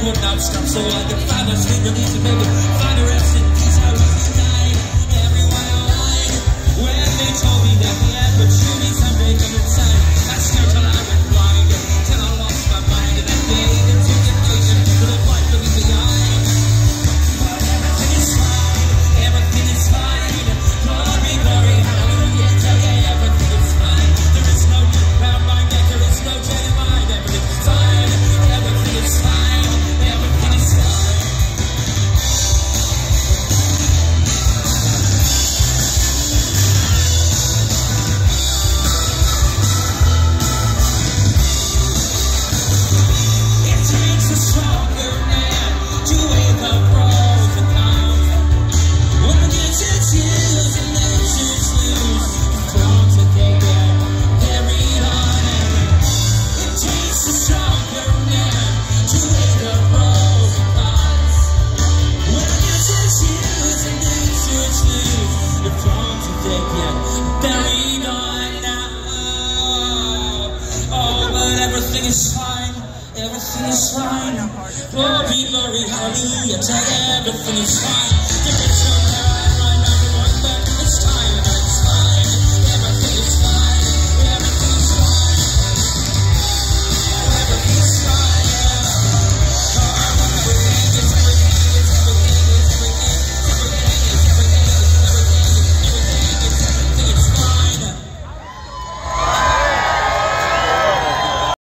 would not stop. so I can find those release and make find a rest champion. Buried on now. Oh, but everything is fine. Everything is fine. Oh, Glory, glory, hallelujah. Everything is fine.